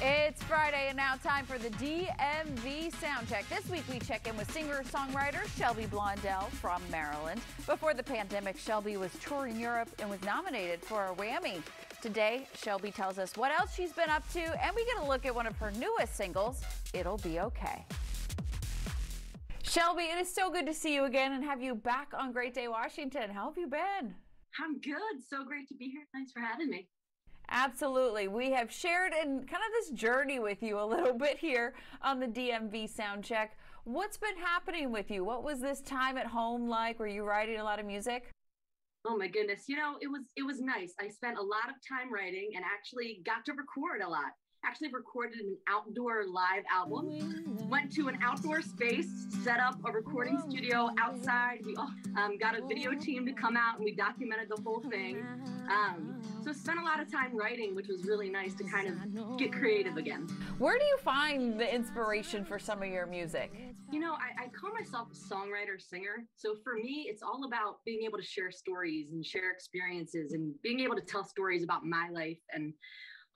It's Friday and now time for the DMV Soundcheck. This week we check in with singer-songwriter Shelby Blondell from Maryland. Before the pandemic, Shelby was touring Europe and was nominated for a Wammie. Today, Shelby tells us what else she's been up to and we get a look at one of her newest singles, It'll Be Okay. Shelby, it is so good to see you again and have you back on Great Day Washington. How have you been? I'm good. So great to be here. Thanks for having me. Absolutely. We have shared in kind of this journey with you a little bit here on the DMV sound check. What's been happening with you? What was this time at home like? Were you writing a lot of music? Oh my goodness. You know, it was it was nice. I spent a lot of time writing and actually got to record a lot. Actually recorded an outdoor live album. Went to an outdoor space, set up a recording studio outside. We all um, got a video team to come out and we documented the whole thing. Um, so spent a lot of time writing, which was really nice to kind of get creative again. Where do you find the inspiration for some of your music? You know, I, I call myself a songwriter singer. So for me, it's all about being able to share stories and share experiences and being able to tell stories about my life and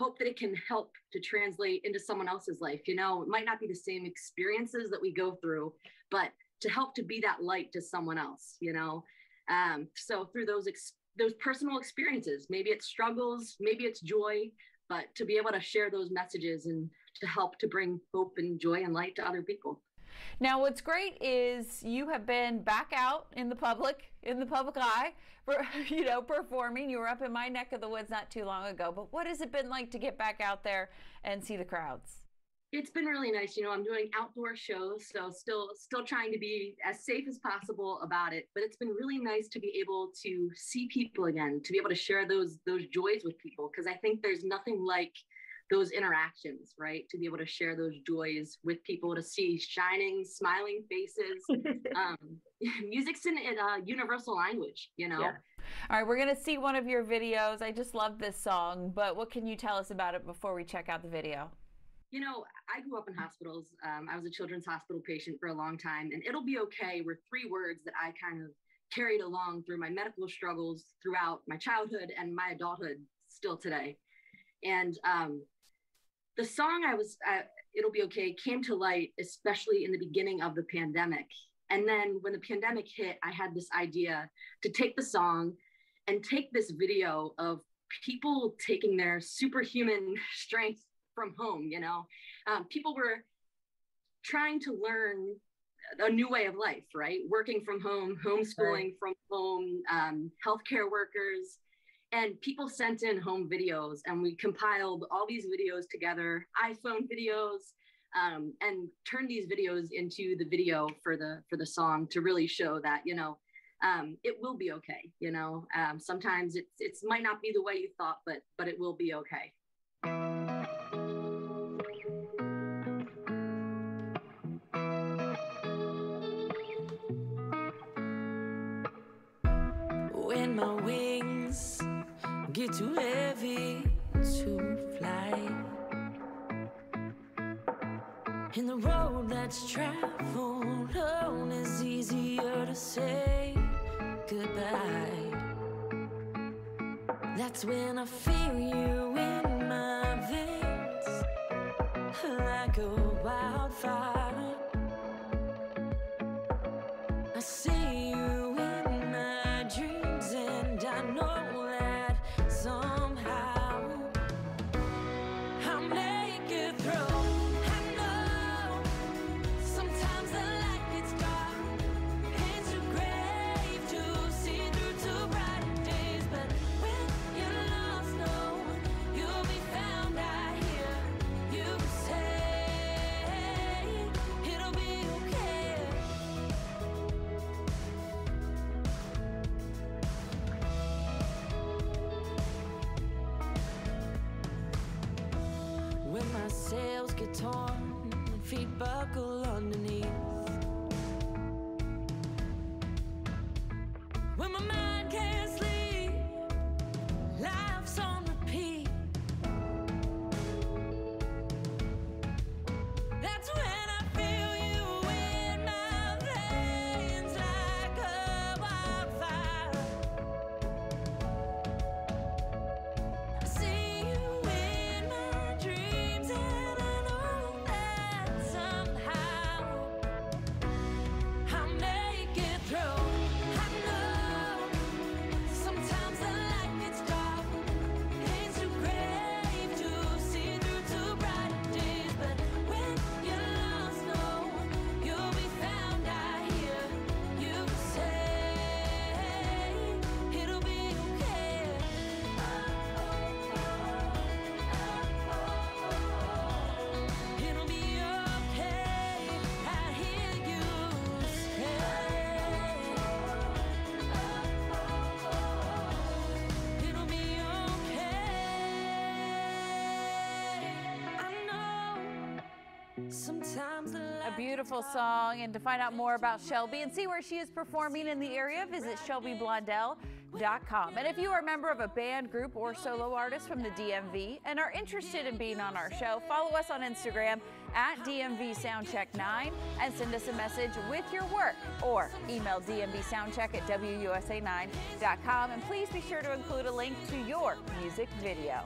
hope that it can help to translate into someone else's life. You know, it might not be the same experiences that we go through, but to help to be that light to someone else, you know. Um, so through those experiences, those personal experiences. Maybe it's struggles, maybe it's joy, but to be able to share those messages and to help to bring hope and joy and light to other people. Now, what's great is you have been back out in the public, in the public eye, you know, performing. You were up in my neck of the woods not too long ago. But what has it been like to get back out there and see the crowds? It's been really nice. You know, I'm doing outdoor shows, so still still trying to be as safe as possible about it. But it's been really nice to be able to see people again, to be able to share those those joys with people, because I think there's nothing like those interactions, right? To be able to share those joys with people, to see shining, smiling faces. um, music's in a uh, universal language, you know. Yeah. All right, we're gonna see one of your videos. I just love this song, but what can you tell us about it before we check out the video? You know, I grew up in hospitals. Um, I was a children's hospital patient for a long time, and it'll be okay were three words that I kind of carried along through my medical struggles throughout my childhood and my adulthood still today. And um, the song I was, uh, It'll Be Okay, came to light, especially in the beginning of the pandemic. And then when the pandemic hit, I had this idea to take the song and take this video of people taking their superhuman strength from home you know? Um, people were trying to learn a new way of life right? Working from home homeschooling right. from home um, healthcare workers. And people sent in home videos and we compiled all these videos together iphone videos um, and turned these videos into the video for the for the song to really show that you know um, it will be okay you know? Um, sometimes it's it might not be the way you thought but but it will be okay my wings get too heavy to fly. And the road that's traveled on is easier to say goodbye. That's when I feel you in my veins like a wildfire. I see sails get torn feet buckle underneath. When my mind can't A beautiful song. And to find out more about Shelby and see where she is performing in the area, visit shelbyblondell.com. And if you are a member of a band, group, or solo artist from the DMV and are interested in being on our show, follow us on Instagram at DMV Soundcheck 9 and send us a message with your work or email dmvsoundcheck at WUSA9.com. And please be sure to include a link to your music video.